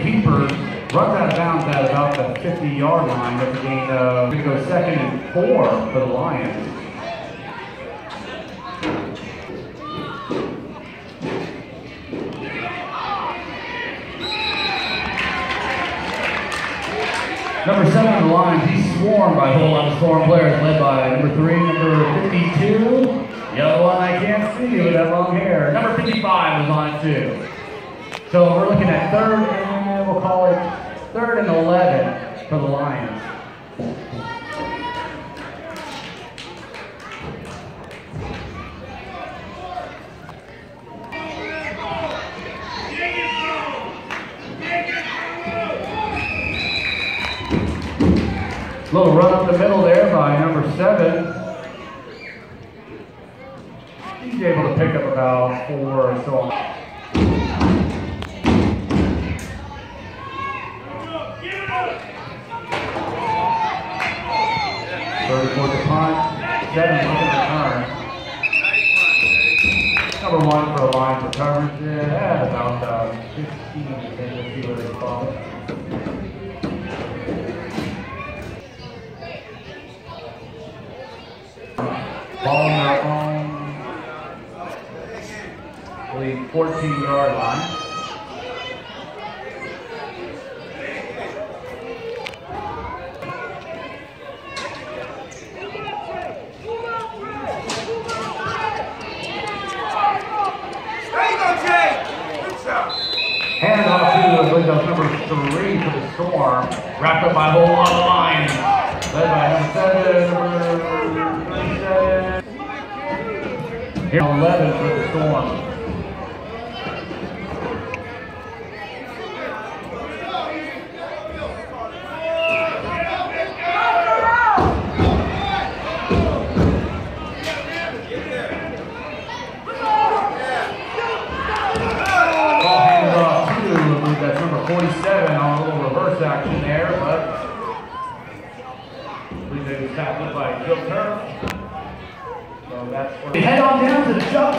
keeper runs out of bounds at about the 50-yard line. That's a gain of, going to go second and four for the Lions. Number seven on the line, he's swarmed by a whole lot of Storm players, led by number three, number 52. The other one I can't see with that long hair. Number 55 was on it too. So we're looking at third and we'll call it third and 11 for the Lions. Little run up the middle there by number seven. He's able to pick up about four or so. Third for the punt, seven for the return. Number one for a line for coverage, yeah, about uh, 15, I see what they call it. Ball on their own, I believe 14 yard line. I believe that number three for the Storm. Wrapped up by a whole lot of Lions. Led by number seven, number 37. Here, 11 for the Storm. Ball handed off to, I believe that's number 47 on a little reverse action there, but I believe they was tackled by Joe Turner. So that's where. Head on down to the Chuck